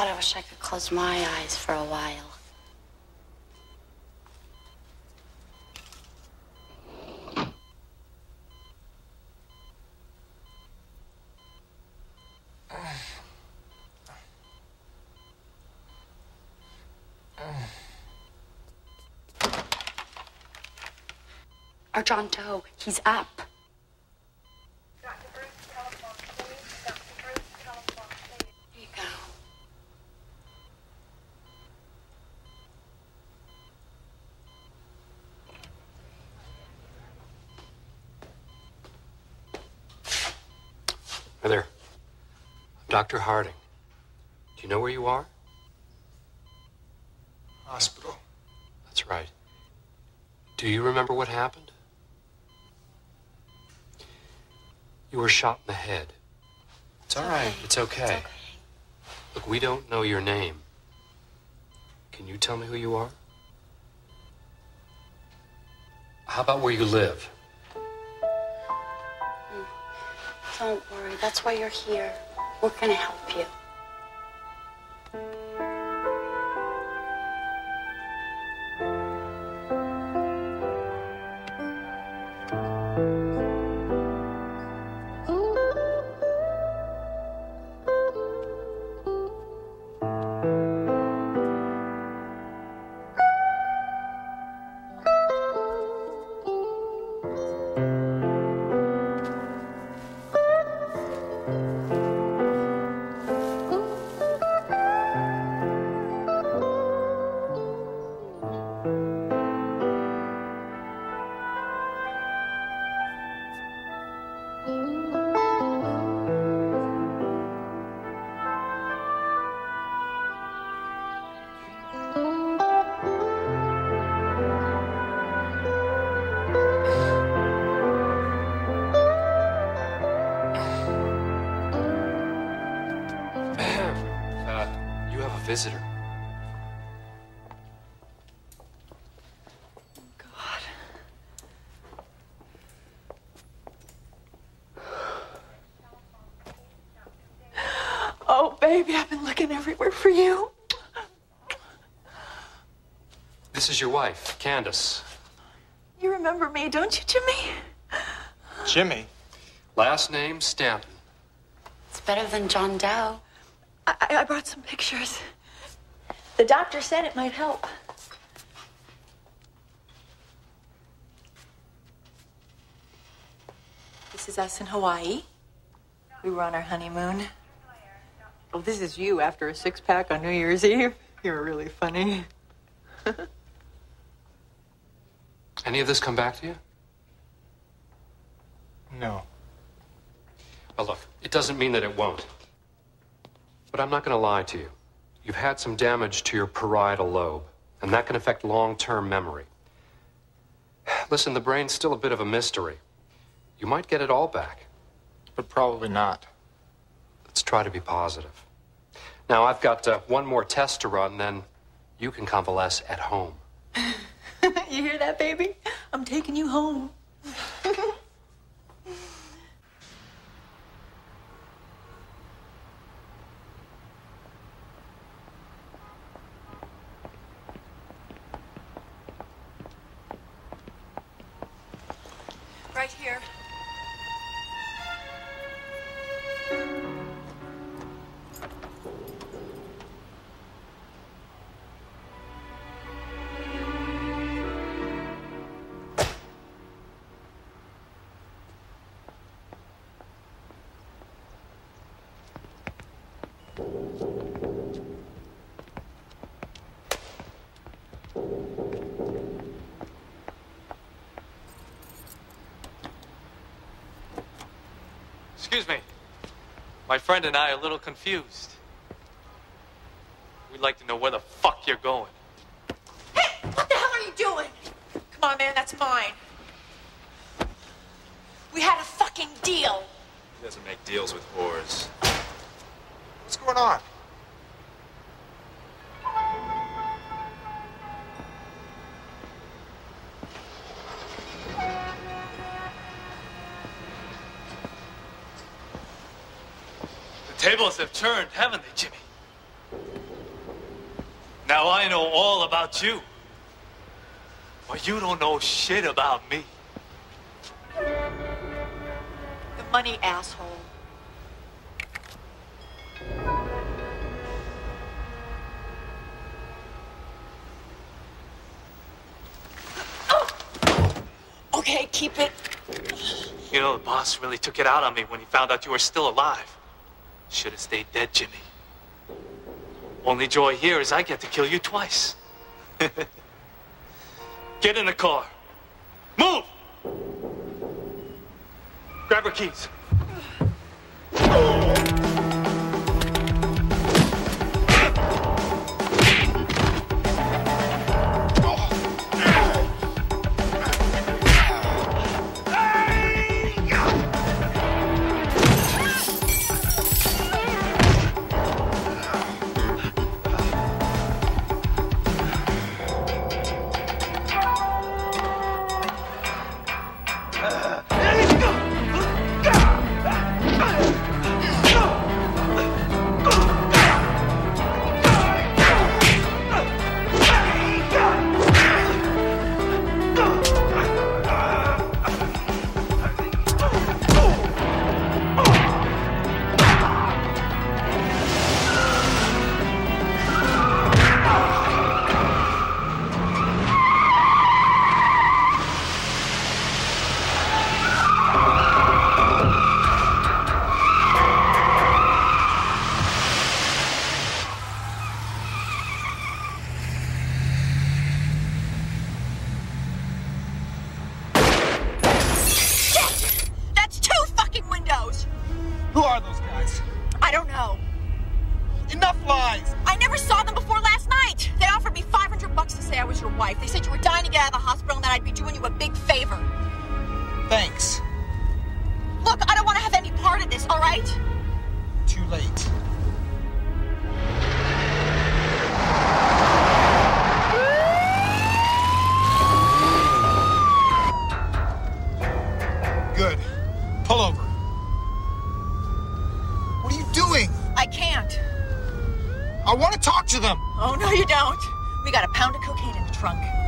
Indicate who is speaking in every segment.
Speaker 1: God, I wish I could close my eyes for a while. Our John Doe, he's up. Here you go.
Speaker 2: Hi there. I'm Dr. Harding. Do you know where you are?
Speaker 3: Hospital.
Speaker 2: That's right. Do you remember what happened? You were shot in the head.
Speaker 3: It's all right.
Speaker 2: It's okay. Look, we don't know your name. Can you tell me who you are? How about where you live? Mm.
Speaker 1: Don't worry, that's why you're here. We're gonna help you.
Speaker 2: Visitor.
Speaker 4: God. Oh, baby, I've been looking everywhere for you.
Speaker 2: This is your wife, Candace.
Speaker 4: You remember me, don't you, Jimmy?
Speaker 3: Jimmy.
Speaker 2: Last name Stanton.
Speaker 1: It's better than John Doe.
Speaker 4: I, I brought some pictures. The doctor said it might help. This is us in Hawaii. We were on our honeymoon. Oh, this is you after a six pack on New Year's Eve. You're really funny.
Speaker 2: Any of this come back to you?
Speaker 3: No.
Speaker 2: Well, look, it doesn't mean that it won't. But I'm not going to lie to you. You've had some damage to your parietal lobe, and that can affect long term memory. Listen, the brain's still a bit of a mystery. You might get it all back.
Speaker 3: But probably not.
Speaker 2: Let's try to be positive. Now, I've got uh, one more test to run, then you can convalesce at home.
Speaker 4: you hear that, baby? I'm taking you home.
Speaker 5: Friend and I are a little confused. We'd like to know where the fuck you're going.
Speaker 4: Hey, what the hell are you doing? Come on, man, that's mine. We had a fucking deal.
Speaker 6: He doesn't make deals with whores.
Speaker 3: What's going on?
Speaker 5: Tables have turned, haven't they, Jimmy?
Speaker 7: Now I know all about you. But you don't know shit about me.
Speaker 4: The money, asshole. Oh! Okay, keep it.
Speaker 7: You know, the boss really took it out on me when he found out you were still alive. Should have stayed dead, Jimmy. Only joy here is I get to kill you twice. Get in the car. Move! Grab her keys.
Speaker 4: I don't know.
Speaker 3: Enough lies!
Speaker 4: I never saw them before last night. They offered me 500 bucks to say I was your wife. They said you were dying to get out of the hospital and that I'd be doing you a big favor.
Speaker 3: Thanks.
Speaker 4: Look, I don't want to have any part of this, all right?
Speaker 3: Too late.
Speaker 4: Got a pound of cocaine in the trunk.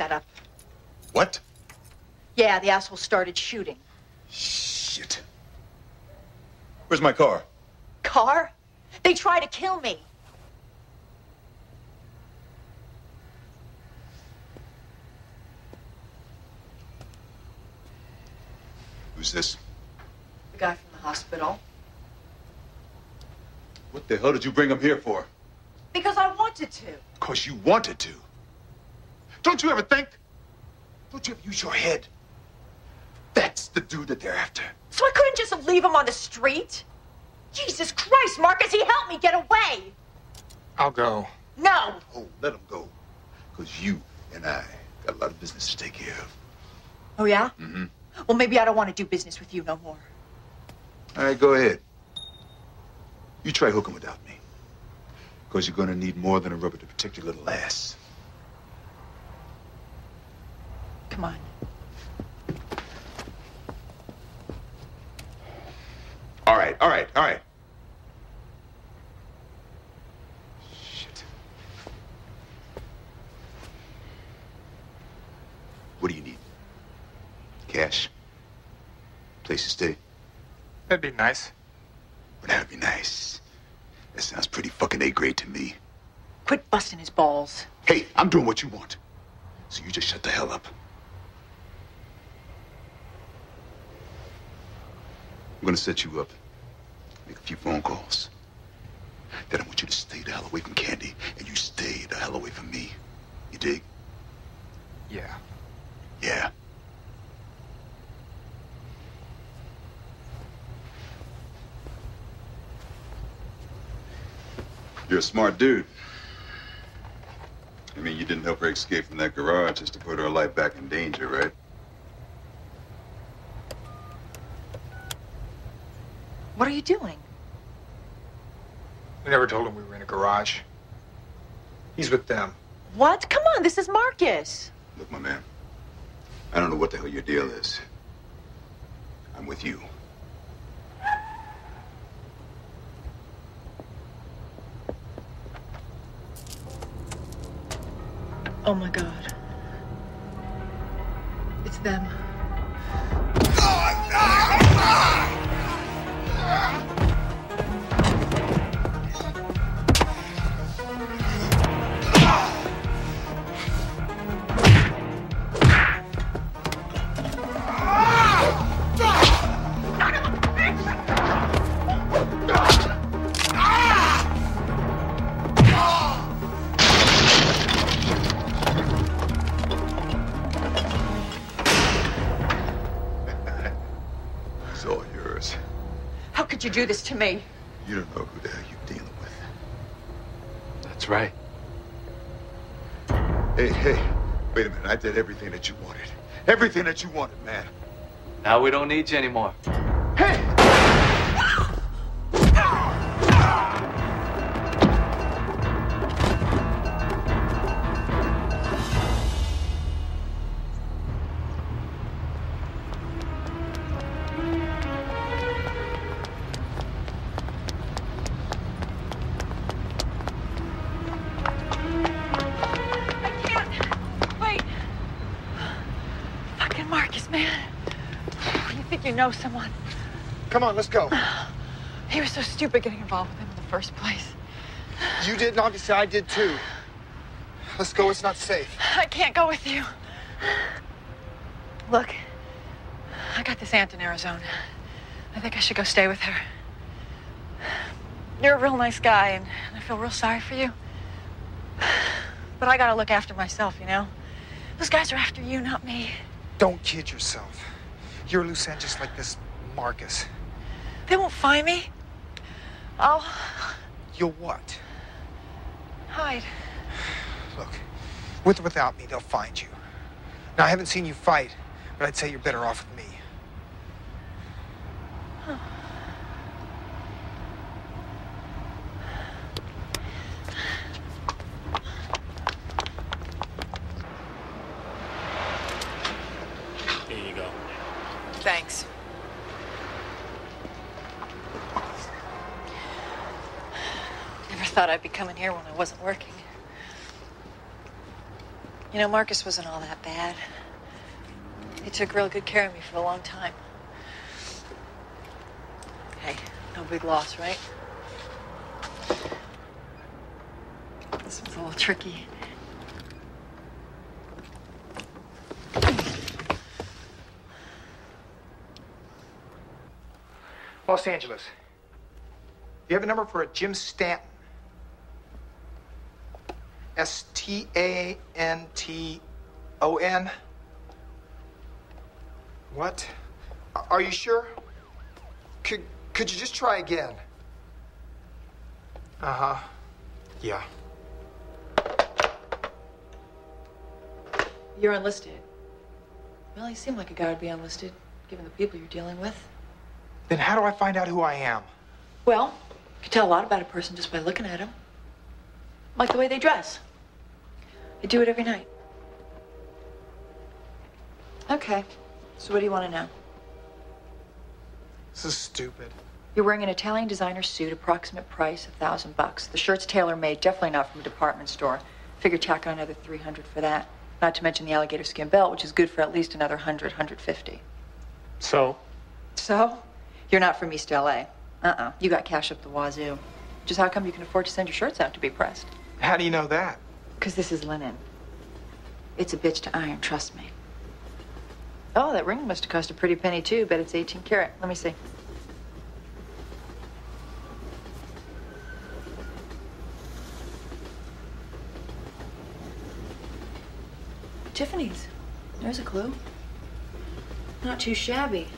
Speaker 4: Setup.
Speaker 8: What?
Speaker 4: Yeah, the asshole started shooting.
Speaker 8: Shit. Where's my car?
Speaker 4: Car? They tried to kill me.
Speaker 8: Who's this?
Speaker 4: The guy from the hospital.
Speaker 8: What the hell did you bring him here for?
Speaker 4: Because I wanted to.
Speaker 8: Because you wanted to. Don't you ever think? Don't you ever use your head? That's the dude that they're after.
Speaker 4: So I couldn't just leave him on the street? Jesus Christ, Marcus, he helped me get away.
Speaker 3: I'll go.
Speaker 4: No.
Speaker 8: Oh, let him go. Because you and I got a lot of business to take care of.
Speaker 4: Oh, yeah?
Speaker 8: Mm-hmm.
Speaker 4: Well, maybe I don't want to do business with you no more.
Speaker 8: All right, go ahead. You try hooking without me. Because you're going to need more than a rubber to protect your little ass.
Speaker 4: Come on.
Speaker 8: All right, all right, all right. Shit. What do you need? Cash? Place to stay?
Speaker 3: That'd be nice.
Speaker 8: Well, that'd be nice. That sounds pretty fucking A grade to me.
Speaker 4: Quit busting his balls.
Speaker 8: Hey, I'm doing what you want. So you just shut the hell up. I'm gonna set you up, make a few phone calls. Then I want you to stay the hell away from Candy, and you stay the hell away from me. You dig?
Speaker 3: Yeah.
Speaker 8: Yeah. You're a smart dude. I mean, you didn't help her escape from that garage just to put her life back in danger, right?
Speaker 4: What are you doing?
Speaker 3: We never told him we were in a garage. He's with them.
Speaker 4: What? Come on, this is Marcus.
Speaker 8: Look, my man, I don't know what the hell your deal is. I'm with you.
Speaker 4: Oh my god. It's them. You do this to me?
Speaker 8: You don't know who the hell you're dealing with.
Speaker 2: That's right.
Speaker 8: Hey, hey, wait a minute. I did everything that you wanted. Everything that you wanted, man.
Speaker 5: Now we don't need you anymore.
Speaker 3: Come on, let's go.
Speaker 4: He was so stupid getting involved with him in the first place.
Speaker 3: You did, and obviously I did too. Let's go. It's not safe.
Speaker 4: I can't go with you. Look, I got this aunt in Arizona. I think I should go stay with her. You're a real nice guy, and I feel real sorry for you. But I gotta look after myself, you know? Those guys are after you, not me.
Speaker 3: Don't kid yourself. You're a loose end just like this Marcus.
Speaker 4: They won't find me. I'll
Speaker 3: You'll what?
Speaker 4: hide.
Speaker 3: Look, with or without me, they'll find you. Now, I haven't seen you fight, but I'd say you're better off with me.
Speaker 9: Here you go.
Speaker 4: Thanks. Never thought I'd be coming here when I wasn't working. You know, Marcus wasn't all that bad. He took real good care of me for a long time. Hey, no big loss, right? This was a little tricky.
Speaker 3: Los Angeles. Do you have a number for a Jim Stanton. S T A N T O N. What? Are you sure? Could could you just try again? Uh huh. Yeah.
Speaker 4: You're enlisted. Well, you seem like a guy would be enlisted, given the people you're dealing with.
Speaker 3: Then how do I find out who I am?
Speaker 4: Well, you can tell a lot about a person just by looking at them. Like the way they dress. I do it every night. Okay. So what do you want to know?
Speaker 3: This is stupid.
Speaker 4: You're wearing an Italian designer suit, approximate price a thousand bucks. The shirt's tailor made, definitely not from a department store. Figure tack on another three hundred for that. Not to mention the alligator skin belt, which is good for at least another hundred, hundred fifty.
Speaker 9: So,
Speaker 4: So, you're not from East LA. Uh-uh. You got cash up the wazoo. Just how come you can afford to send your shirts out to be pressed?
Speaker 3: How do you know that?
Speaker 4: Because this is linen. It's a bitch to iron, trust me. Oh, that ring must have cost a pretty penny, too. Bet it's 18 karat. Let me see. Tiffany's. There's a clue. Not too shabby.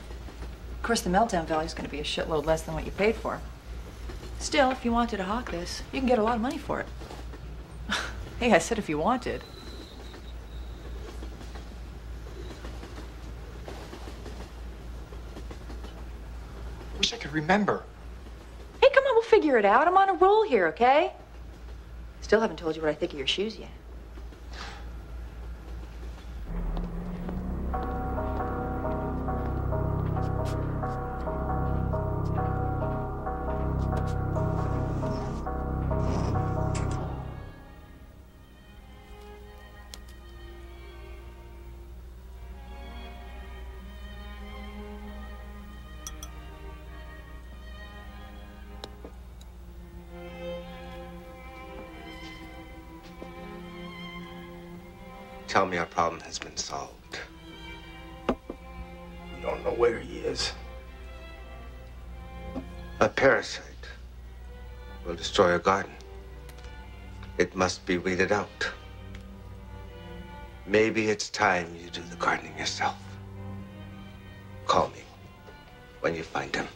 Speaker 4: Of course, the meltdown value is going to be a shitload less than what you paid for. Still, if you wanted to hawk this, you can get a lot of money for it. Hey, I said if you wanted.
Speaker 3: Wish I could remember.
Speaker 4: Hey, come on, we'll figure it out. I'm on a roll here, okay? Still haven't told you what I think of your shoes yet.
Speaker 10: Tell me our problem has been solved.
Speaker 3: We don't know where he is.
Speaker 10: A parasite will destroy a garden. It must be weeded out. Maybe it's time you do the gardening yourself. Call me when you find him.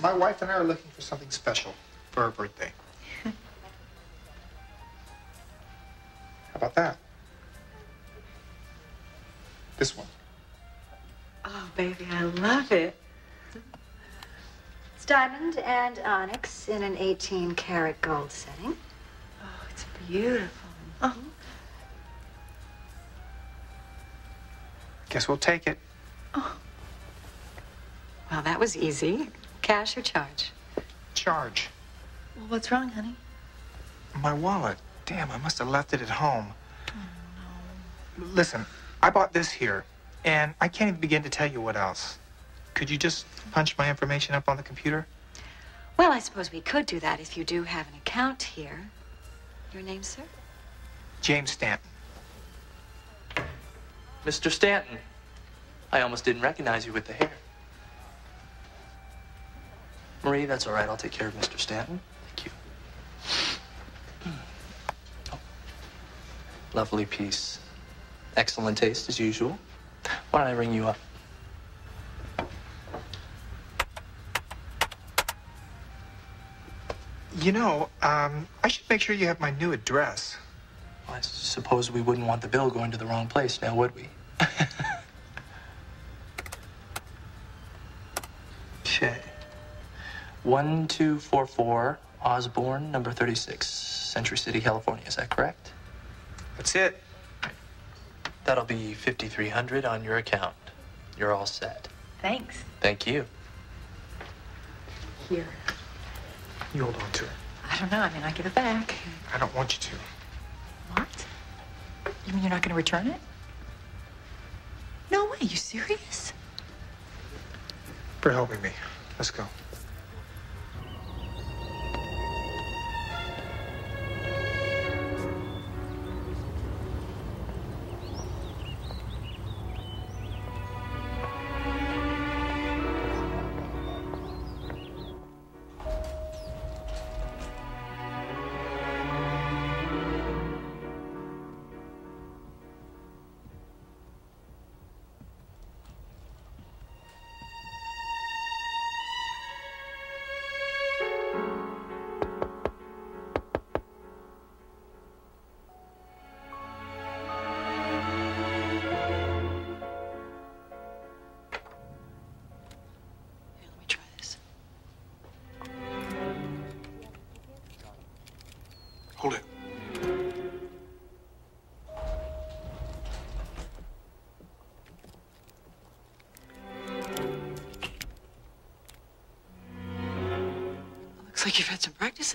Speaker 3: Yes, my wife and I are looking for something special for her birthday. How about that? This one.
Speaker 11: Oh, baby, I love it. It's diamond and onyx in an 18 karat gold setting. Oh, it's beautiful.
Speaker 4: Oh.
Speaker 3: Guess we'll take it. Oh.
Speaker 11: Well, that was easy. Cash or charge?
Speaker 3: Charge.
Speaker 4: Well, what's wrong, honey?
Speaker 3: My wallet. Damn, I must have left it at home. Oh, no. Listen, I bought this here, and I can't even begin to tell you what else. Could you just punch my information up on the computer?
Speaker 11: Well, I suppose we could do that if you do have an account here. Your name, sir?
Speaker 3: James Stanton.
Speaker 5: Mr. Stanton. I almost didn't recognize you with the hair. Marie, that's all right. I'll take care of Mr. Stanton. Thank you. Oh. Lovely piece. Excellent taste, as usual. Why don't I ring you up?
Speaker 3: You know, um, I should make sure you have my new address.
Speaker 5: I suppose we wouldn't want the bill going to the wrong place now, would we? okay. 1244 Osborne, number 36, Century City, California. Is that correct?
Speaker 3: That's it.
Speaker 5: That'll be 5300 on your account. You're all set.
Speaker 4: Thanks.
Speaker 5: Thank you.
Speaker 4: Here.
Speaker 3: You hold on to it.
Speaker 4: I don't know. I mean, I give it back.
Speaker 3: I don't want you to.
Speaker 4: What? You mean you're not going to return it? No way. You serious?
Speaker 3: For helping me. Let's go.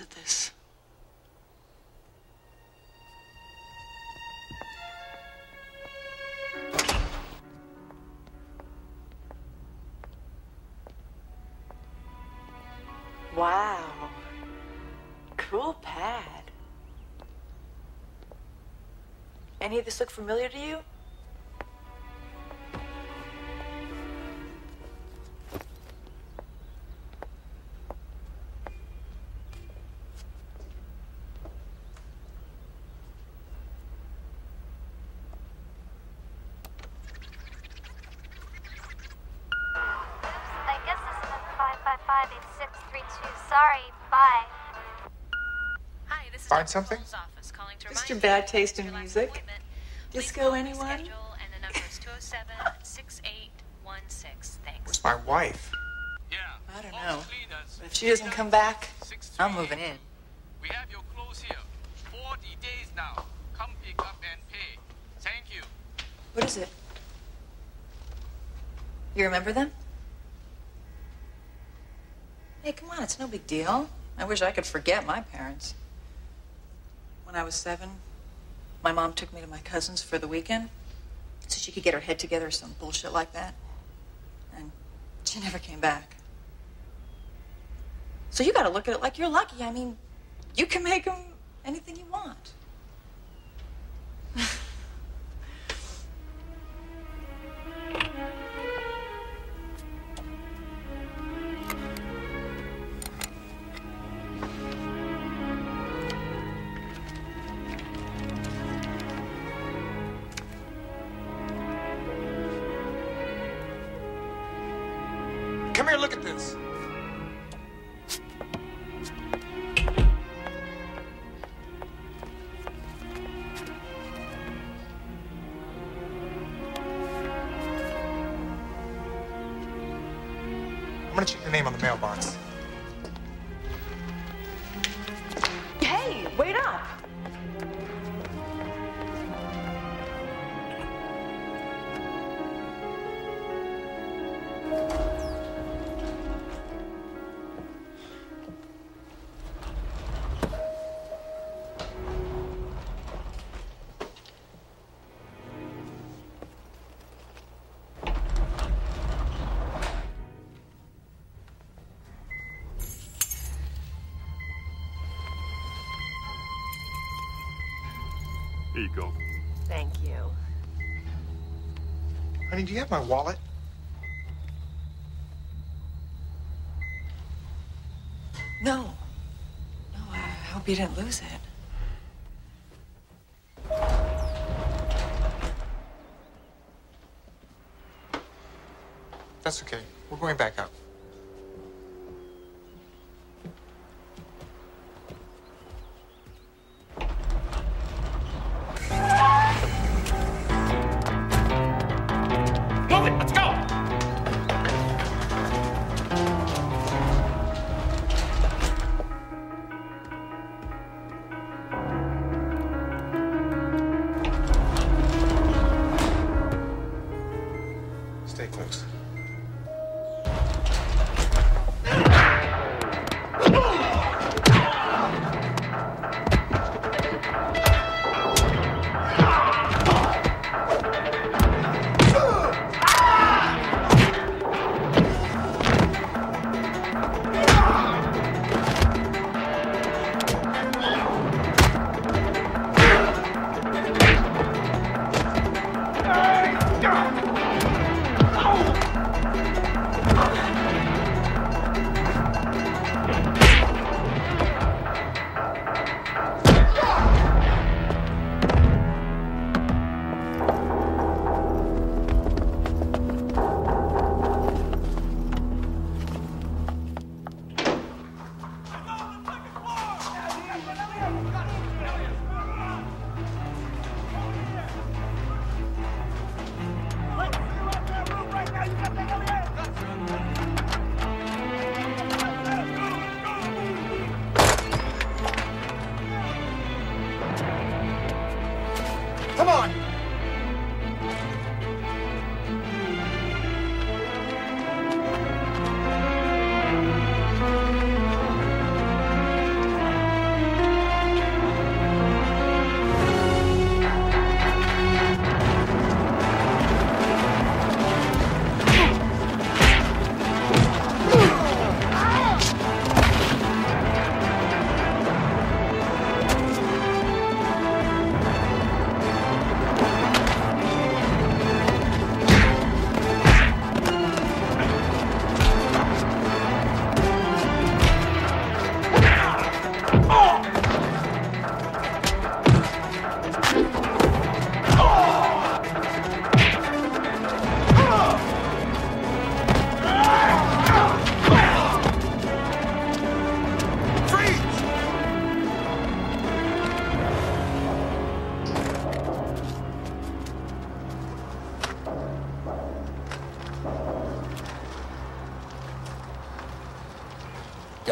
Speaker 4: At this. Wow. Cool pad. Any of this look familiar to you?
Speaker 3: Something?
Speaker 4: Just your bad taste in music. Disco, anyone?
Speaker 3: Where's my wife?
Speaker 4: I don't know. But if she doesn't come back, I'm moving in.
Speaker 12: We have your clothes here. 40 days now. Come pick up and pay. Thank you.
Speaker 4: What is it? You remember them? Hey, come on, it's no big deal. I wish I could forget my parents. When I was seven, my mom took me to my cousin's for the weekend so she could get her head together or some bullshit like that. And she never came back. So you gotta look at it like you're lucky. I mean, you can make them anything you want.
Speaker 3: Do you have my wallet?
Speaker 4: No. No, I hope you didn't lose it.
Speaker 3: That's okay. We're going back out.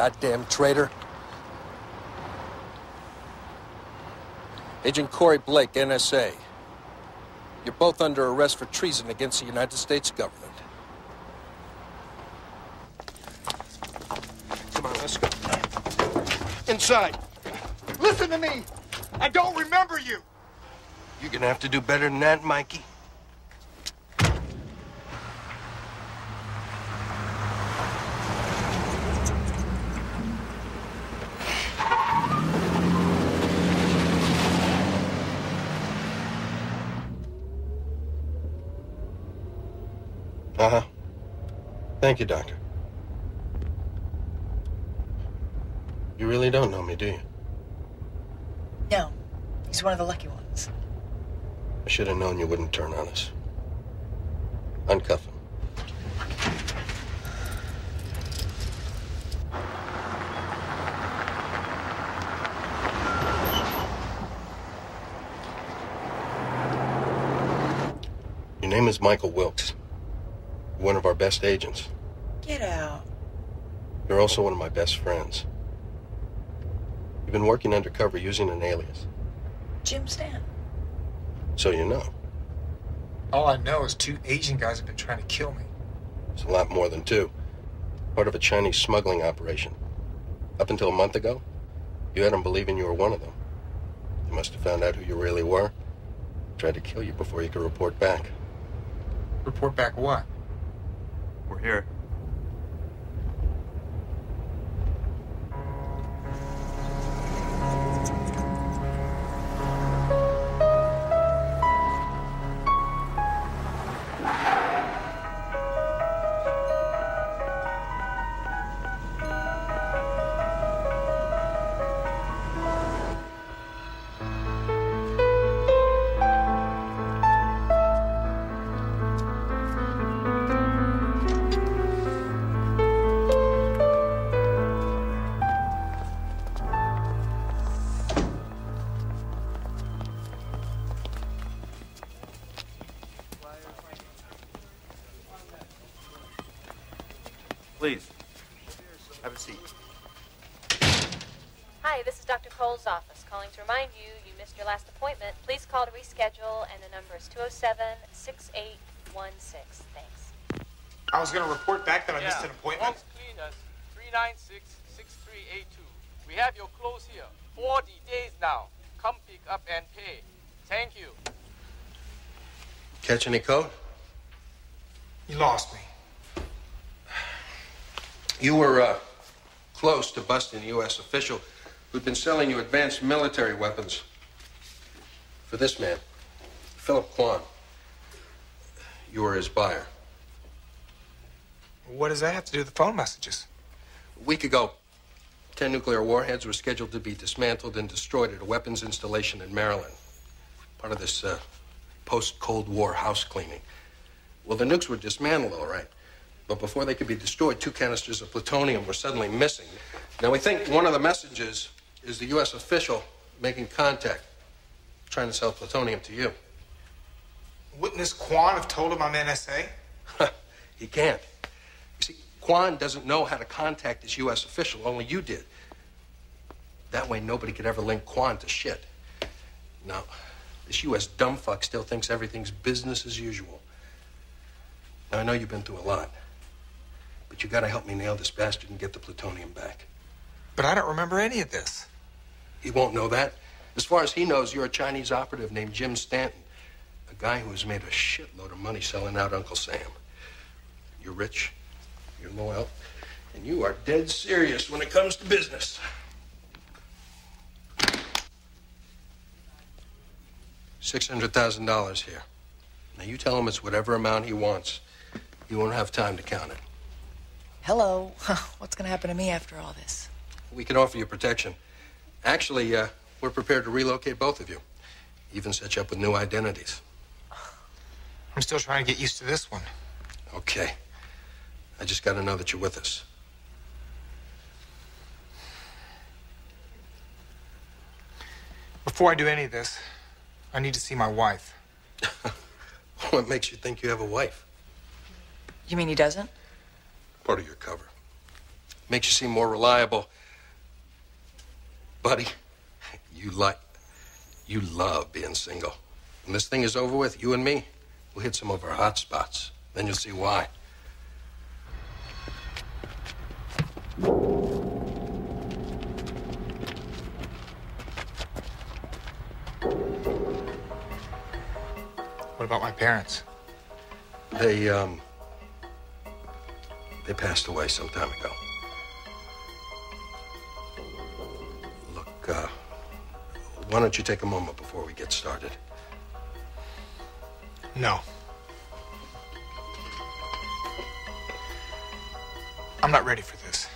Speaker 13: Goddamn traitor. Agent Corey Blake, NSA. You're both under arrest for treason against the United States government. Come on, let's go. Inside.
Speaker 3: Listen to me. I don't remember you.
Speaker 13: You're gonna have to do better than that, Mikey. Uh huh. Thank you, Doctor. You really don't know me, do you?
Speaker 4: No, he's one of the lucky ones.
Speaker 13: I should have known you wouldn't turn on us. Uncuff him. Your name is Michael Wilkes. You're one of our best agents.
Speaker 4: Get out.
Speaker 13: You're also one of my best friends. You've been working undercover using an alias,
Speaker 4: Jim Stan.
Speaker 13: so you know.
Speaker 3: All I know is two Asian guys have been trying to kill me.
Speaker 13: It's a lot more than two. Part of a Chinese smuggling operation. Up until a month ago, you had them believing you were one of them. They must have found out who you really were. Tried to kill you before you could report back.
Speaker 3: Report back what?
Speaker 6: We're here.
Speaker 14: Call to reschedule, and the number is 207 6816. Thanks.
Speaker 3: I was going to report back that I missed an appointment.
Speaker 12: Box cleaners, 396-6382. We have your clothes here. 40 days now. Come pick up and pay. Thank you.
Speaker 13: Catch any code?
Speaker 3: You lost me.
Speaker 13: You were uh, close to busting a U.S. official who'd been selling you advanced military weapons. For this man, Philip Kwan. You were his buyer.
Speaker 3: What does that have to do with the phone messages?
Speaker 13: A week ago, 10 nuclear warheads were scheduled to be dismantled and destroyed at a weapons installation in Maryland. Part of this uh, post Cold War house cleaning. Well, the nukes were dismantled, all right. But before they could be destroyed, two canisters of plutonium were suddenly missing. Now, we think one of the messages is the U.S. official making contact, trying to sell plutonium to you.
Speaker 3: This Kwan have told him I'm NSA?
Speaker 13: He can't. You see, Kwan doesn't know how to contact this U.S. official, only you did. That way, nobody could ever link Kwan to shit. Now, this U.S. dumbfuck still thinks everything's business as usual. Now, I know you've been through a lot, but you gotta help me nail this bastard and get the plutonium back.
Speaker 3: But I don't remember any of this.
Speaker 13: He won't know that. As far as he knows, you're a Chinese operative named Jim Stanton, guy who has made a shitload of money selling out Uncle Sam. You're rich, you're loyal, and you are dead serious when it comes to business. $600,000 here. Now, you tell him it's whatever amount he wants. He won't have time to count it.
Speaker 4: Hello. What's going to happen to me after all this?
Speaker 13: We can offer you protection. Actually, uh, we're prepared to relocate both of you, even set you up with new identities.
Speaker 3: I'm still trying to get used to this one.
Speaker 13: Okay. I just got to know that you're with us.
Speaker 3: Before I do any of this, I need to see my wife.
Speaker 13: What makes you think you have a wife?
Speaker 4: You mean he doesn't?
Speaker 13: Part of your cover. Makes you seem more reliable. Buddy, you like, you love being single. When this thing is over with, you and me, we'll hit some of our hot spots. Then you'll see why.
Speaker 3: What about my parents?
Speaker 13: They, um, they passed away some time ago. Look, uh, why don't you take a moment before we get started?
Speaker 3: No. I'm not ready for this.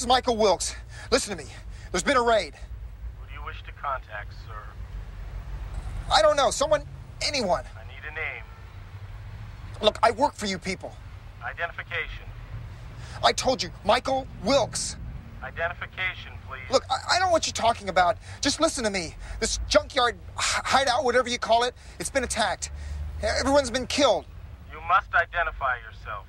Speaker 3: This, is Michael Wilkes. Listen to me. There's been a raid.
Speaker 6: Who do you wish to contact, sir?
Speaker 3: I don't know. Someone, anyone.
Speaker 6: I need a name.
Speaker 3: Look, I work for you people.
Speaker 6: Identification.
Speaker 3: I told you, Michael Wilkes.
Speaker 6: Identification, please.
Speaker 3: Look, I, I don't know what you're talking about. Just listen to me. This junkyard hideout, whatever you call it, it's been attacked. Everyone's been killed.
Speaker 6: You must identify yourself.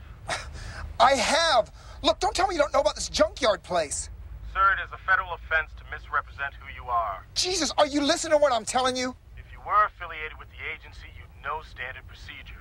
Speaker 3: I have. Look, don't tell me you don't know about this junkyard place.
Speaker 6: Sir, it is a federal offense to misrepresent who you are.
Speaker 3: Jesus, are you listening to what I'm telling you?
Speaker 6: If you were affiliated with the agency, you'd know standard procedure.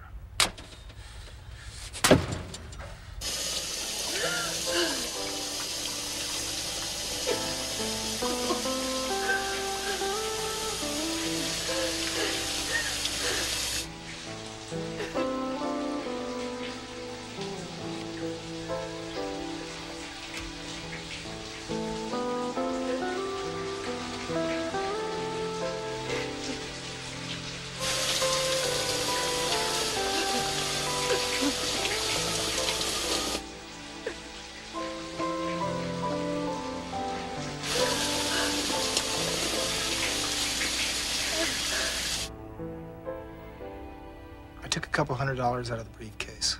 Speaker 3: Dollars out of the briefcase.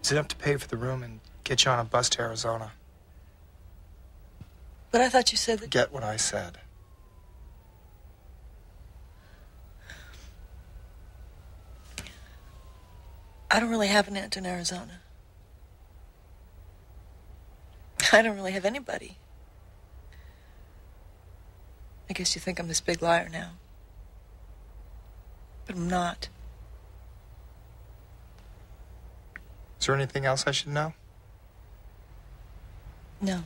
Speaker 3: It's enough to pay for the room and get you on a bus to Arizona.
Speaker 4: But I thought you said that.
Speaker 3: Get what I said.
Speaker 4: I don't really have an aunt in Arizona. I don't really have anybody. I guess you think I'm this big liar now. But I'm not.
Speaker 3: Is there anything else I should know?
Speaker 15: No.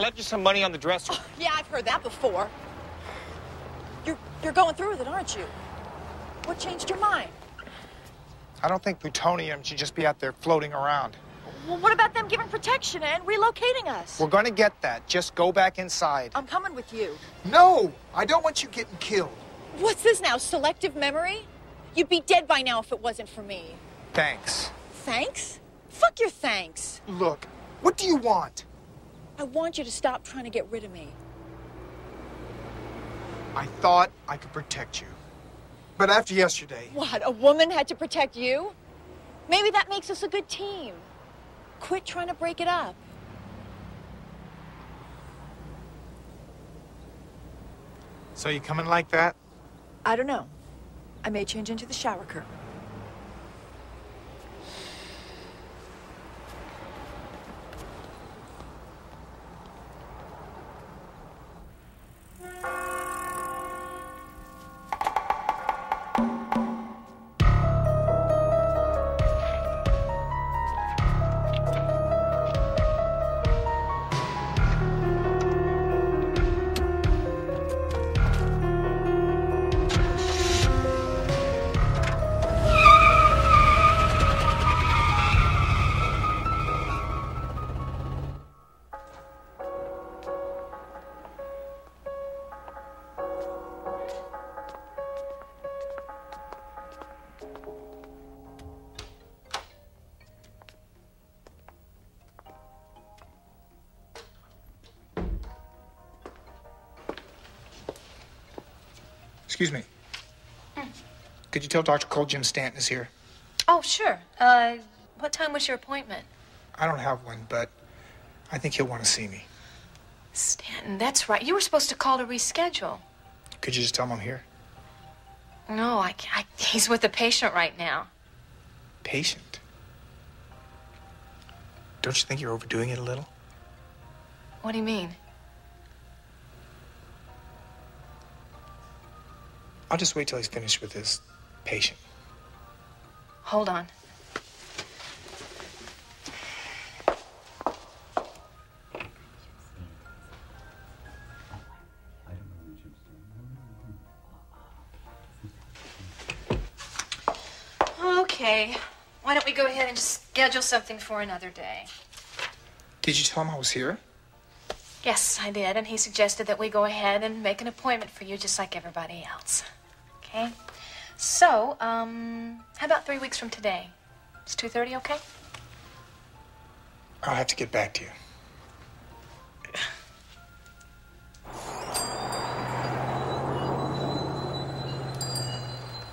Speaker 3: Left you some money on the dresser.
Speaker 4: Oh, yeah, I've heard that before. You're you're going through with it, aren't you? What changed your mind?
Speaker 3: I don't think plutonium should just be out there floating around.
Speaker 4: Well, what about them giving protection and relocating us?
Speaker 3: We're gonna get that. Just go back inside.
Speaker 4: I'm coming with you.
Speaker 3: No! I don't want you getting killed.
Speaker 4: What's this now? Selective memory? You'd be dead by now if it wasn't for me.
Speaker 3: Thanks.
Speaker 4: Thanks? Fuck your thanks.
Speaker 3: Look, what do you want?
Speaker 4: I want you to stop trying to get rid of me.
Speaker 3: I thought I could protect you. But after yesterday,
Speaker 4: What? A woman had to protect you? Maybe that makes us a good team. Quit trying to break it up.
Speaker 3: so you coming like that?
Speaker 15: I don't know. I may change into the shower curtain.
Speaker 3: Could you tell Dr. Cole Jim Stanton is here?
Speaker 14: Oh, sure. Uh, what time was your appointment?
Speaker 3: I don't have one, but I think he'll want to see me.
Speaker 14: Stanton, that's right. You were supposed to call to reschedule.
Speaker 3: Could you just tell him I'm here?
Speaker 14: No, I, I he's with a patient right now.
Speaker 3: Patient? Don't you think you're overdoing it a little?
Speaker 14: What do you mean?
Speaker 3: I'll just wait till he's finished with his patient.
Speaker 14: Hold on. Okay. Why don't we go ahead and just schedule something for another day?
Speaker 3: Did you tell him I was here?
Speaker 14: Yes, I did, and he suggested that we go ahead and make an appointment for you just like everybody else. Okay? So, um, how about three weeks from today? It's 2.30 okay?
Speaker 3: I'll have to get back to you.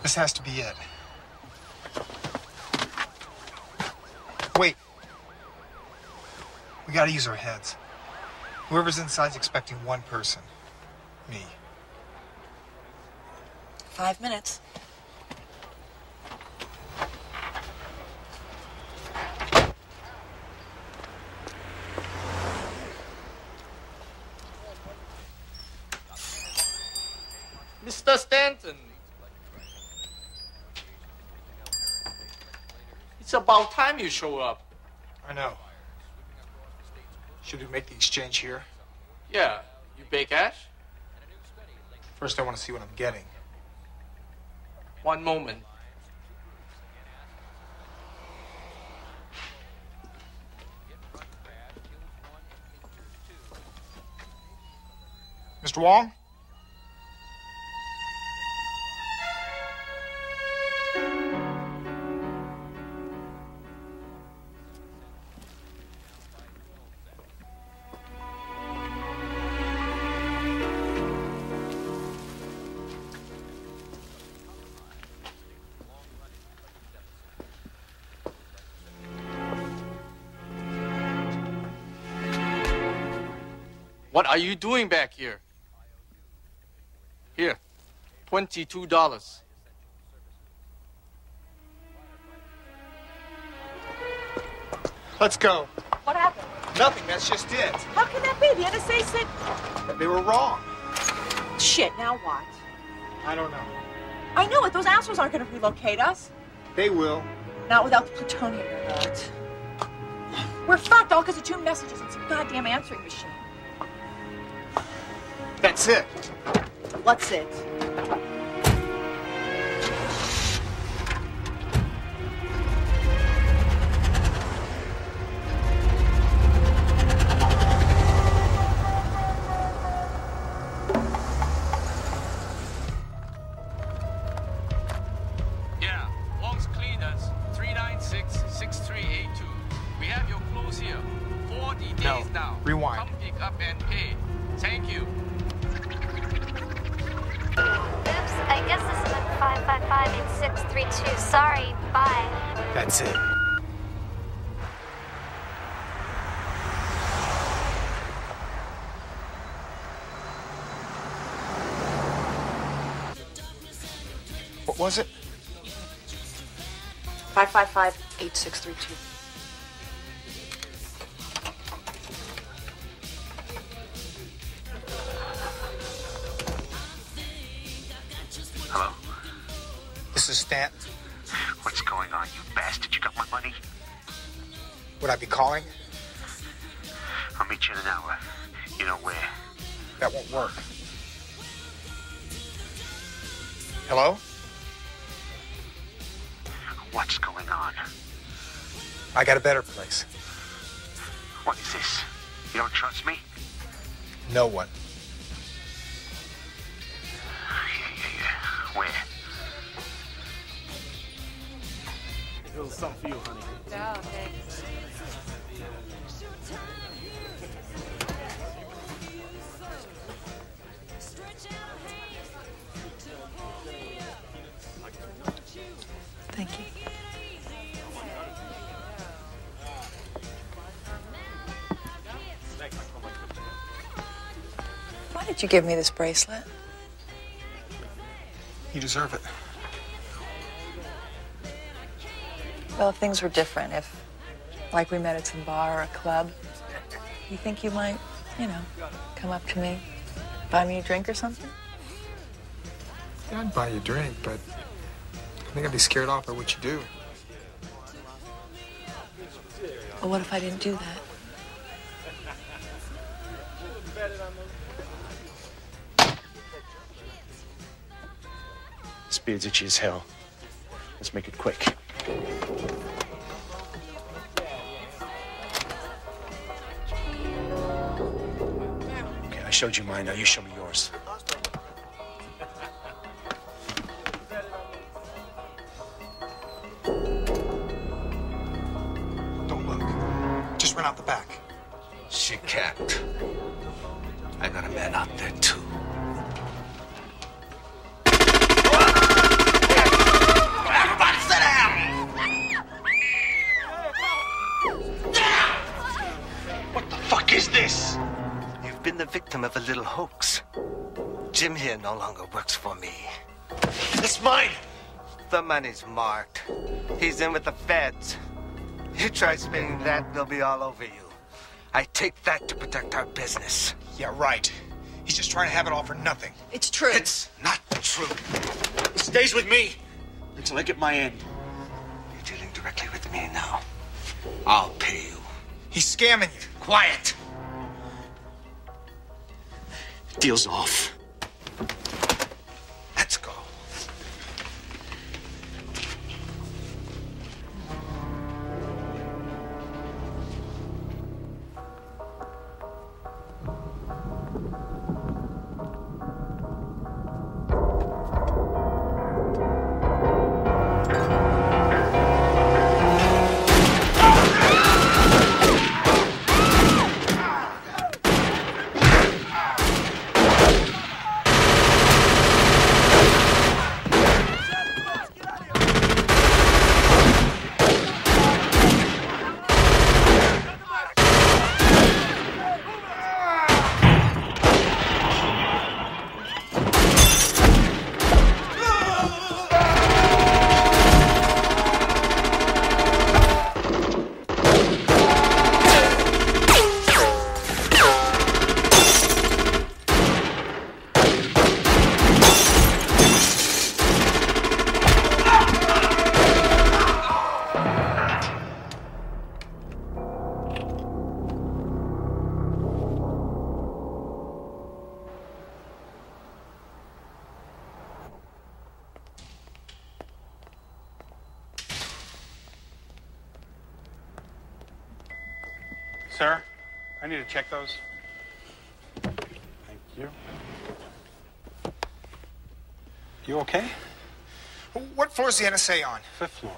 Speaker 3: This has to be it. Wait. We gotta use our heads. Whoever's inside's expecting one person. Me.
Speaker 15: Five minutes.
Speaker 12: Mr. Stanton. It's about time you show up.
Speaker 3: I know. Should we make the exchange here?
Speaker 12: Yeah, you pay cash?
Speaker 3: First, I want to see what I'm getting.
Speaker 12: One moment.
Speaker 3: Mr. Wong?
Speaker 12: What are you doing back here? Here, $22.
Speaker 3: Let's go.
Speaker 4: What happened?
Speaker 3: Nothing, that's just it.
Speaker 4: How can that be? The NSA said.
Speaker 3: They were wrong.
Speaker 4: Shit, now what?
Speaker 3: I don't know.
Speaker 4: I know it. Those assholes aren't going to relocate us.
Speaker 3: They will.
Speaker 4: Not without the plutonium alert. We're fucked all because of two messages and some goddamn answering machine.
Speaker 3: That's it.
Speaker 4: What's it?
Speaker 16: 555 8632.
Speaker 17: Got
Speaker 3: a better
Speaker 16: Did you give me this bracelet?
Speaker 3: You deserve it.
Speaker 16: Well, if things were different, if, like, we met at some bar or a club, you think you might, you know, come up to me, buy me a drink or something?
Speaker 3: Yeah, I'd buy you a drink, but I think I'd be scared off by what you do.
Speaker 16: Well, what if I didn't do that?
Speaker 10: Beard's itchy as hell. Let's make it quick. Okay, I showed you mine. Now you show me yours.
Speaker 18: Money's marked. He's in with the feds. You try spinning that, they'll be all over you. I take that to protect our business.
Speaker 3: Yeah, right. He's just trying to have it all for nothing.
Speaker 4: It's true.
Speaker 18: It's not true.
Speaker 10: He stays with me until I get my end.
Speaker 18: You're dealing directly with me now. I'll pay you.
Speaker 3: He's scamming you.
Speaker 18: Quiet!
Speaker 10: Deal's off.
Speaker 3: The NSA on?
Speaker 10: Fifth floor.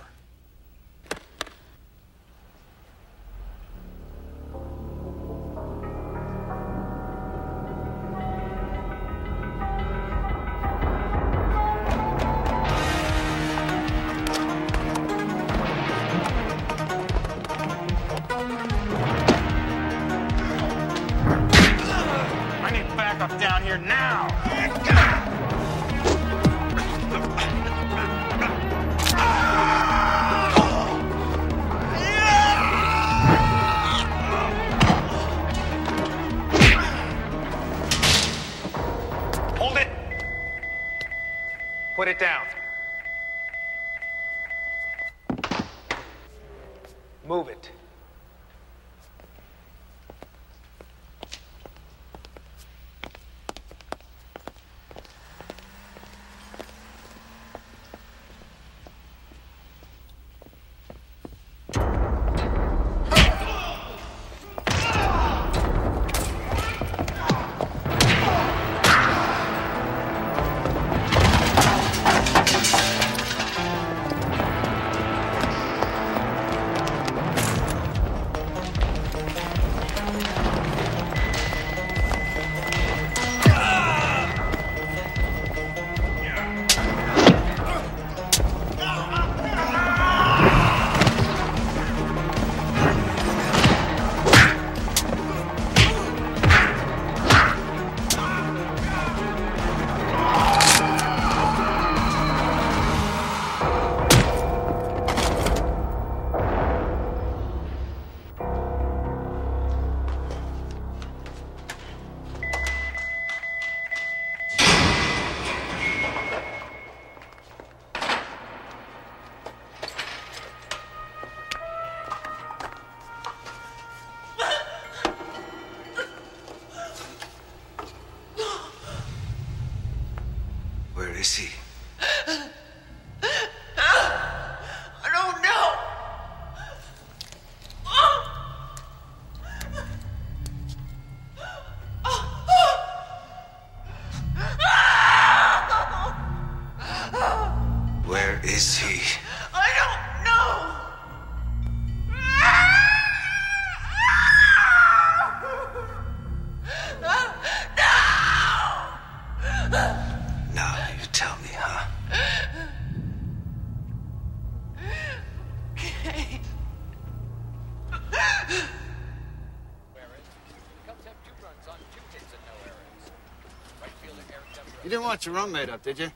Speaker 19: You
Speaker 20: didn't want your roommate up, did you?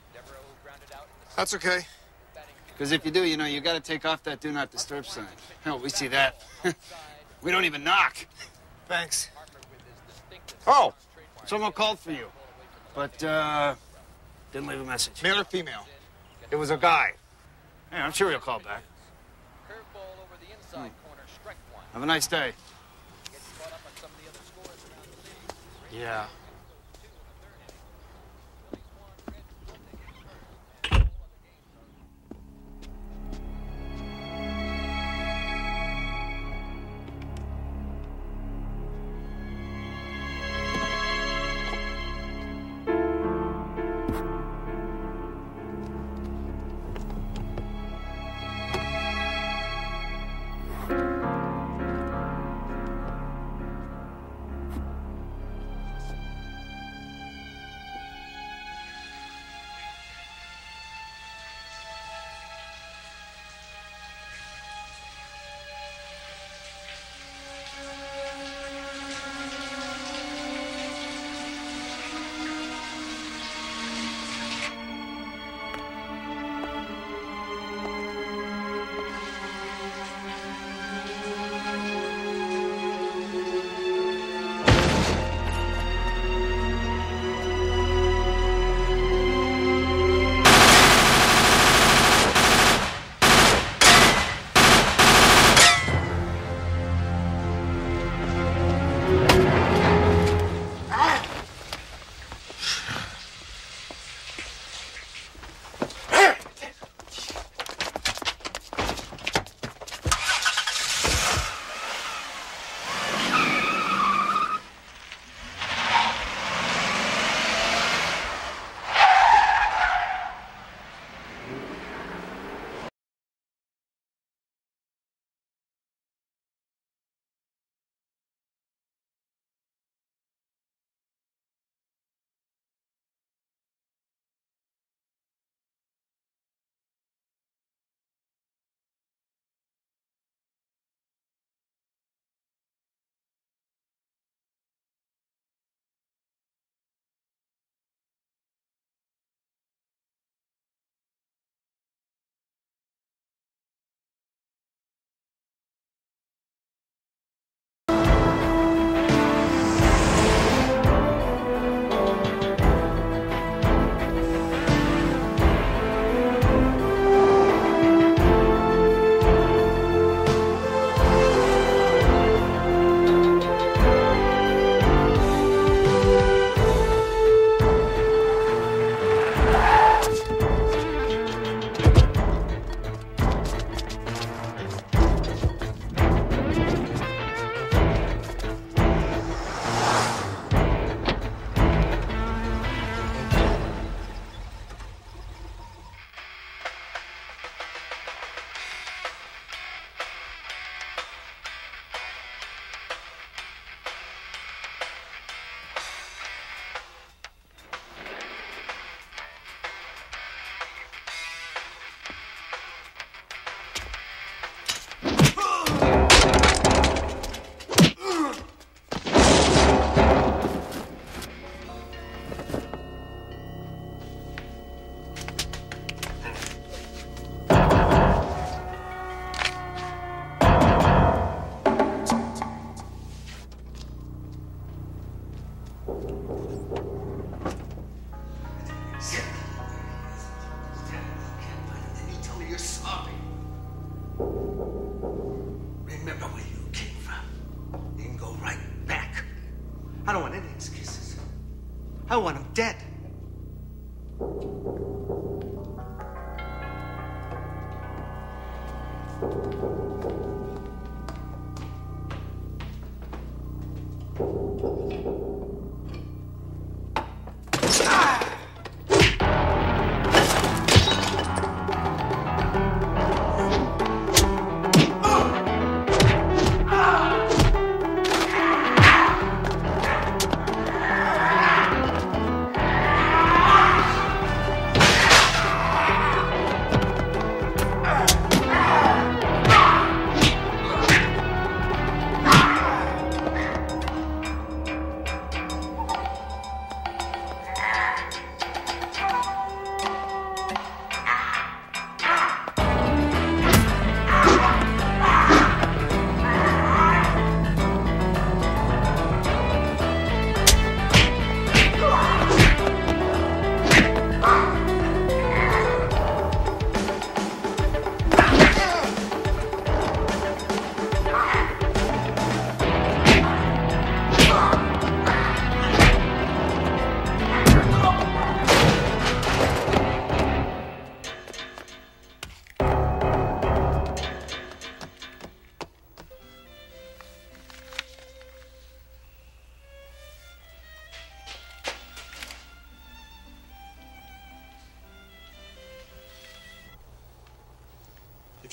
Speaker 3: That's okay.
Speaker 20: Because if you do, you know, you got to take off that do not disturb sign. Hell, we see that. we don't even knock.
Speaker 3: Thanks.
Speaker 20: Oh, someone called for you, but uh, didn't leave a message.
Speaker 3: Male or female?
Speaker 20: It was a guy. Hey, I'm sure he'll call back. Hmm. Have a nice day. Yeah.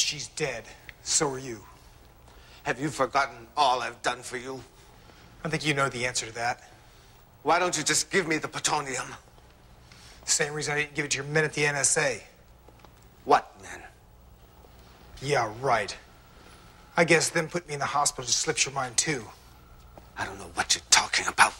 Speaker 3: She's dead, so are you.
Speaker 10: Have you forgotten all I've done for you?
Speaker 3: I think you know the answer to that.
Speaker 10: Why don't you just give me the plutonium?
Speaker 3: Same reason I didn't give it to your men at the NSA.
Speaker 10: What men?
Speaker 3: Yeah, right. I guess them putting me in the hospital just slips your mind, too.
Speaker 10: I don't know what you're talking about.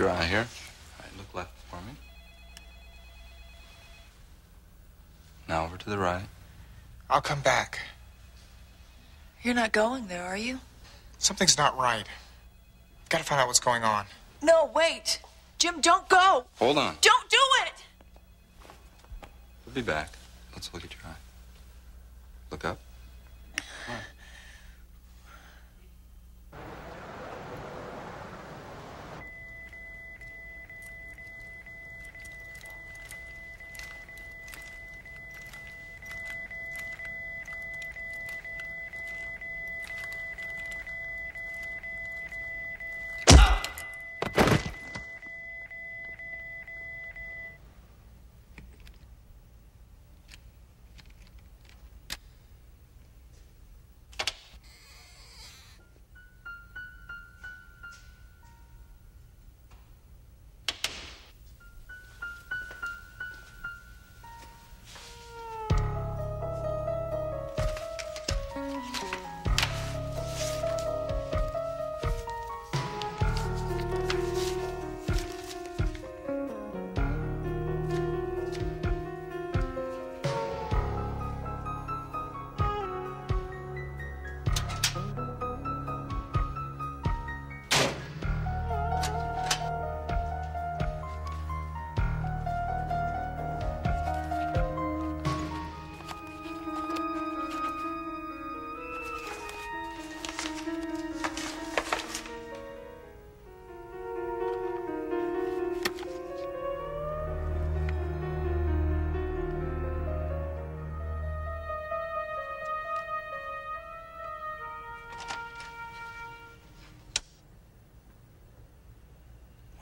Speaker 21: Your eye here. All right, look left for me. Now over to the right.
Speaker 3: I'll come back.
Speaker 4: You're not going there, are you?
Speaker 3: Something's not right. Gotta find out what's going on.
Speaker 4: No, wait. Jim, don't go.
Speaker 21: Hold on.
Speaker 4: Don't do it.
Speaker 21: We'll be back. Let's look at your eye. Look up.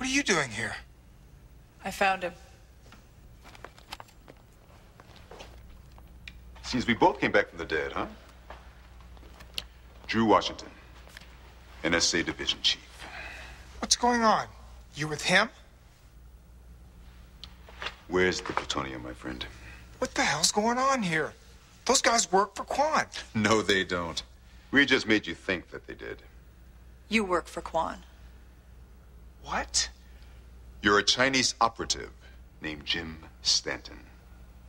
Speaker 3: Are you doing here?
Speaker 4: I found him.
Speaker 8: Seems we both came back from the dead, huh? Drew Washington, NSA Division Chief.
Speaker 3: What's going on? You with him?
Speaker 8: Where's the plutonium, my friend?
Speaker 3: What the hell's going on here? Those guys work for Kwan.
Speaker 8: No, they don't. We just made you think that they did.
Speaker 4: You work for Kwan.
Speaker 3: What?
Speaker 8: You're a Chinese operative named Jim Stanton.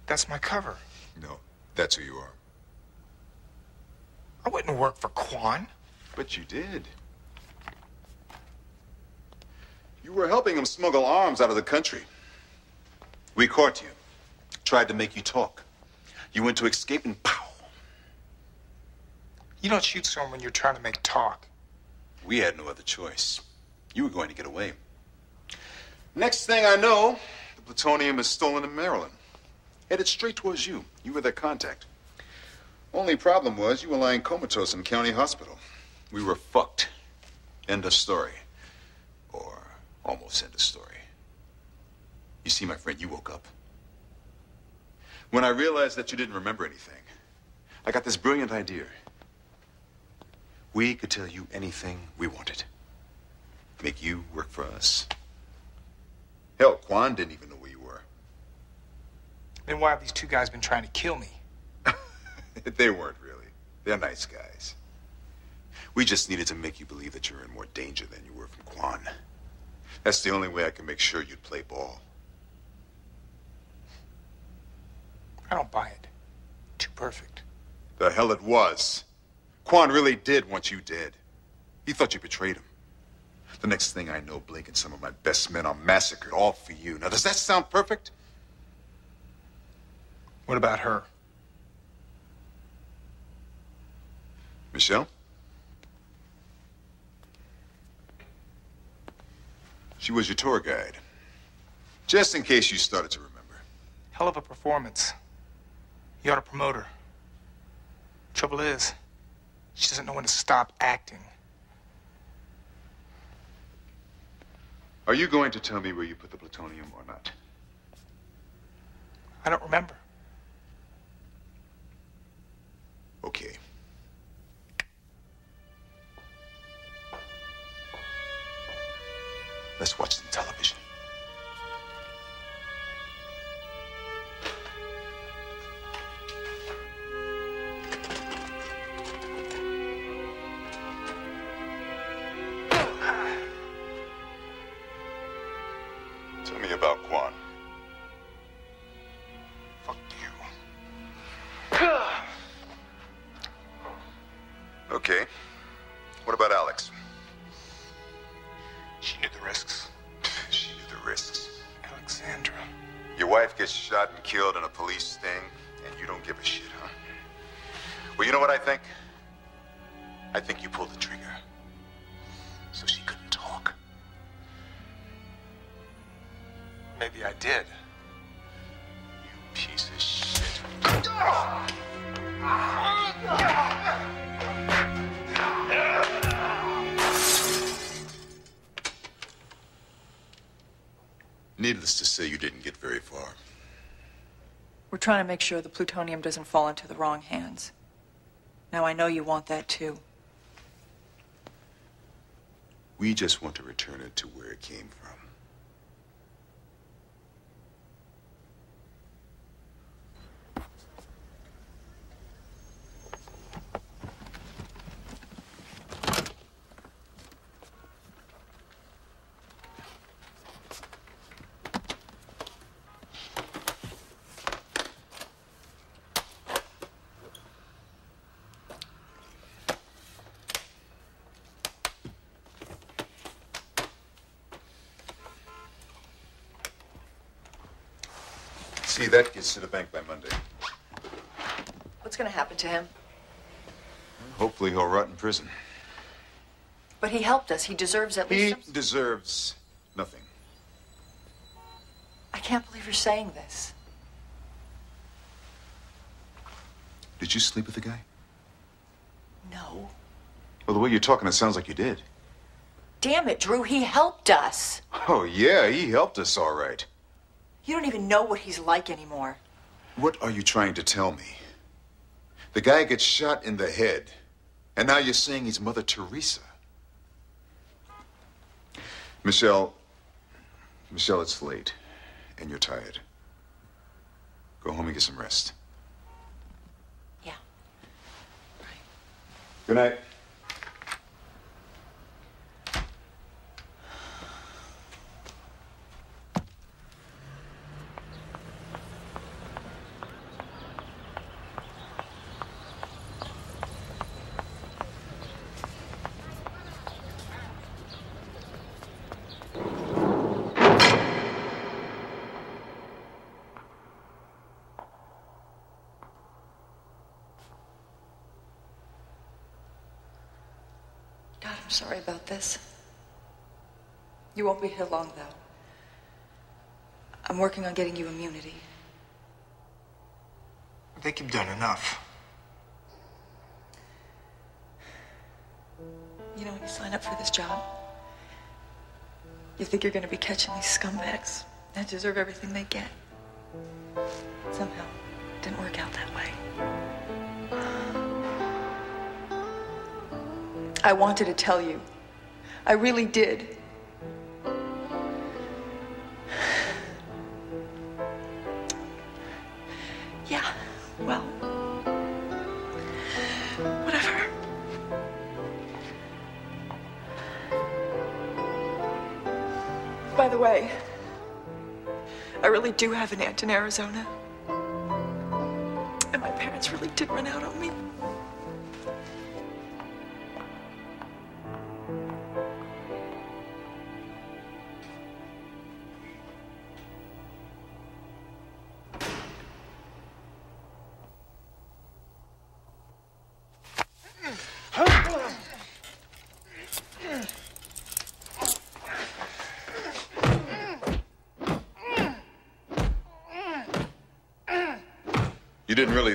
Speaker 3: That's my cover.
Speaker 8: No, that's who you are.
Speaker 3: I wouldn't work for Kwan.
Speaker 8: But you did. You were helping him smuggle arms out of the country. We caught you. Tried to make you talk. You went to escape and pow.
Speaker 3: You don't shoot someone when you're trying to make talk.
Speaker 8: We had no other choice. You were going to get away. Next thing I know, the plutonium is stolen in Maryland. Headed straight towards you. You were their contact. Only problem was you were lying comatose in county hospital. We were fucked. End of story. Or almost end of story. You see, my friend, you woke up. When I realized that you didn't remember anything, I got this brilliant idea. We could tell you anything we wanted. Make you work for us. Hell, Kwan didn't even know where you were.
Speaker 3: Then why have these two guys been trying to kill me?
Speaker 8: they weren't really. They're nice guys. We just needed to make you believe that you're in more danger than you were from Kwan. That's the only way I can make sure you'd play ball.
Speaker 3: I don't buy it. Too perfect.
Speaker 8: The hell it was. Kwan really did want you dead. He thought you betrayed him. The next thing I know, Blake and some of my best men are massacred, all for you. Now, does that sound perfect?
Speaker 3: What about her?
Speaker 8: Michelle? She was your tour guide. Just in case you started to remember.
Speaker 3: Hell of a performance. You ought to promote her. Trouble is, she doesn't know when to stop acting.
Speaker 8: Are you going to tell me where you put the plutonium or not?
Speaker 3: I don't remember.
Speaker 8: Okay. Let's watch some television. Far.
Speaker 4: We're trying to make sure the plutonium doesn't fall into the wrong hands. Now, I know you want that too.
Speaker 8: We just want to return it to where it came from. To the bank by Monday.
Speaker 4: What's going to happen to him?
Speaker 8: Hopefully, he'll rot in prison.
Speaker 4: But he helped us. He deserves at least.
Speaker 8: He
Speaker 4: some-
Speaker 8: deserves nothing.
Speaker 4: I can't believe you're saying this.
Speaker 8: Did you sleep with the guy?
Speaker 4: No.
Speaker 8: Well, the way you're talking, it sounds like you did.
Speaker 4: Damn it, Drew, he helped us.
Speaker 8: Oh, yeah, he helped us all right.
Speaker 4: You don't even know what he's like anymore.
Speaker 8: What are you trying to tell me? The guy gets shot in the head, and now you're saying he's Mother Teresa. Michelle, Michelle, it's late, and you're tired. Go home and get some rest.
Speaker 4: Yeah.
Speaker 8: Good night.
Speaker 4: God, I'm sorry about this. You won't be here long, though. I'm working on getting you immunity.
Speaker 3: I think you've done enough.
Speaker 4: You know, when you sign up for this job, you think you're going to be catching these scumbags that deserve everything they get. Somehow, it didn't work out that way. I wanted to tell you. I really did. Yeah, well, whatever. By the way, I really do have an aunt in Arizona. And my parents really did run out on me.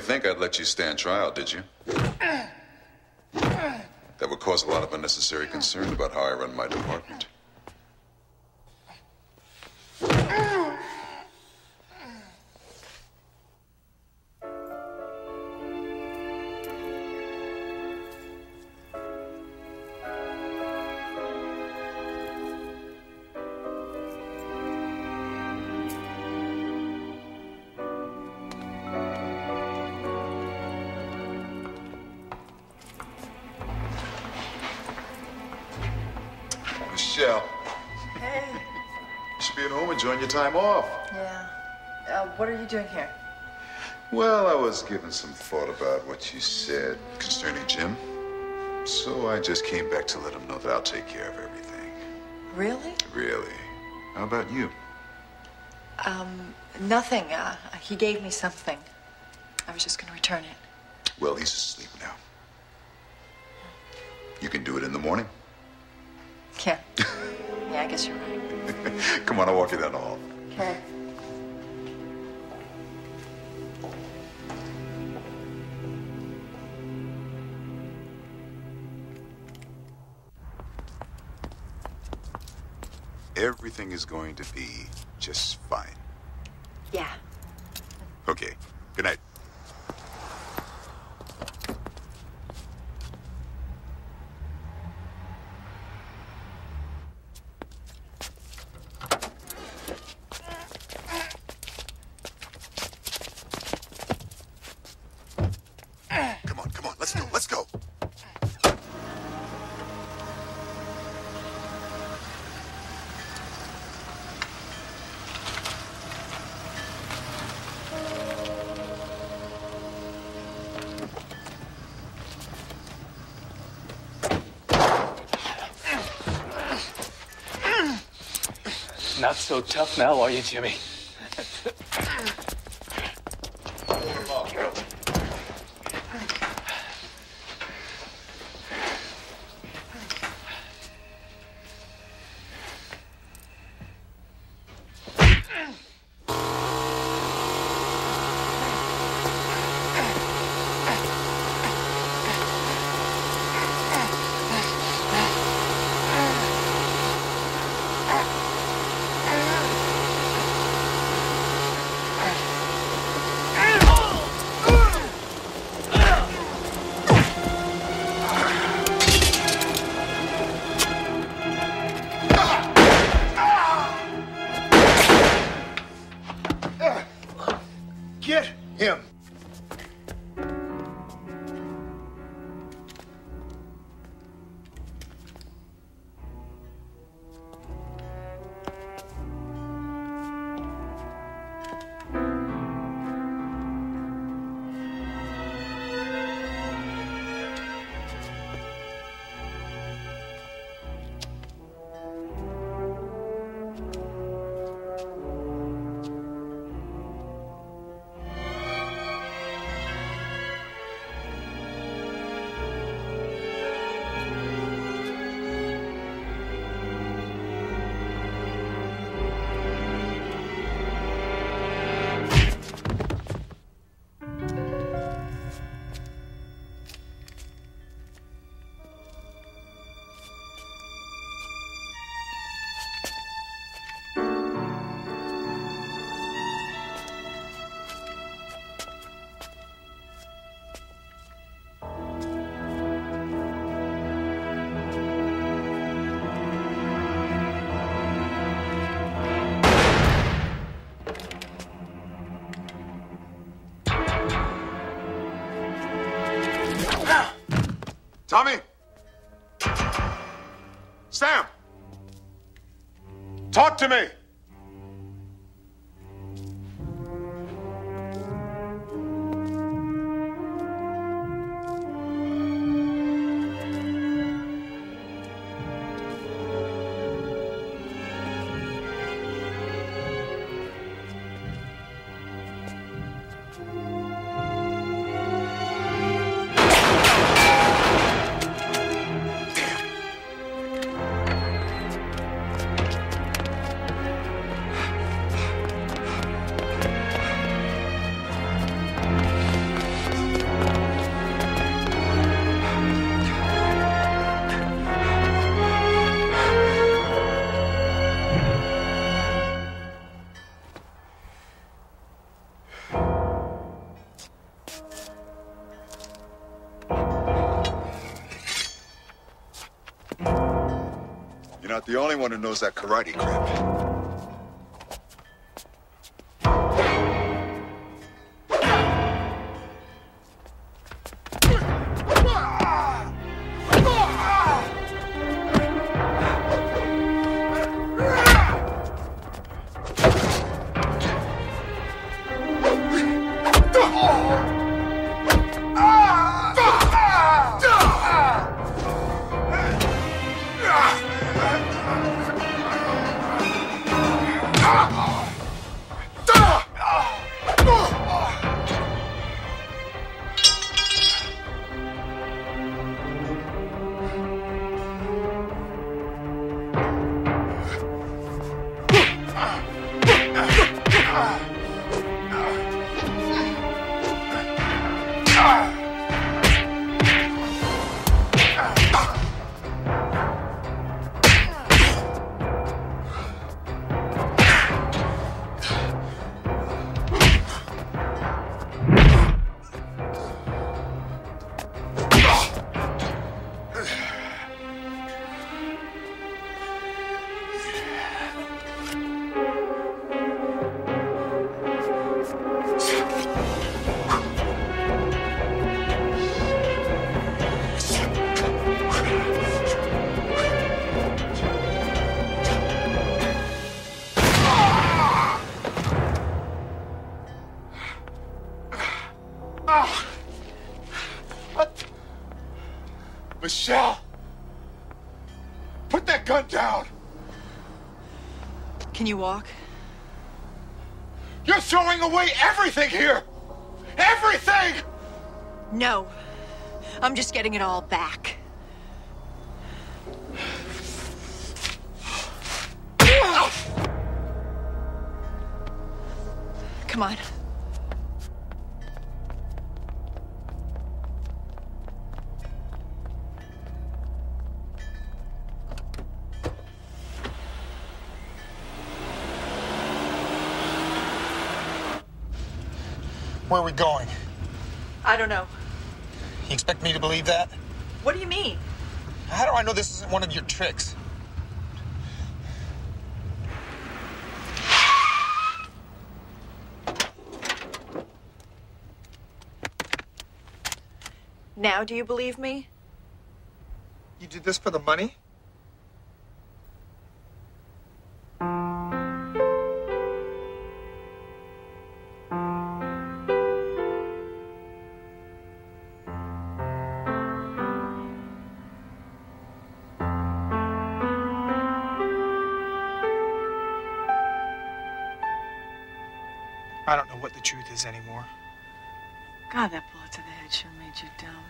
Speaker 8: Think I'd let you stand trial, did you? That would cause a lot of unnecessary concern about how I run my department. Time off.
Speaker 4: Yeah. Uh, what are you doing here?
Speaker 8: Well, I was giving some thought about what you said concerning Jim. So I just came back to let him know that I'll take care of everything.
Speaker 4: Really?
Speaker 8: Really. How about you?
Speaker 4: Um, nothing. Uh, he gave me something. I was just going to return it.
Speaker 8: Well, he's asleep now. You can do it in the morning.
Speaker 4: Yeah. yeah, I guess you're right.
Speaker 8: Come on, I'll walk you down the hall.
Speaker 4: Okay.
Speaker 8: Everything is going to be just fine.
Speaker 4: Yeah.
Speaker 8: Okay. Good night.
Speaker 5: So tough now, are you, Jimmy?
Speaker 8: Talk to me! Only one who knows that karate crap. Everything here! Everything!
Speaker 4: No. I'm just getting it all back. Don't know.
Speaker 3: You expect me to believe that?
Speaker 4: What do you mean?
Speaker 3: How do I know this isn't one of your tricks?
Speaker 4: Now do you believe me?
Speaker 3: You did this for the money? Truth is anymore.
Speaker 4: God, that bullet to the head sure made you dumb.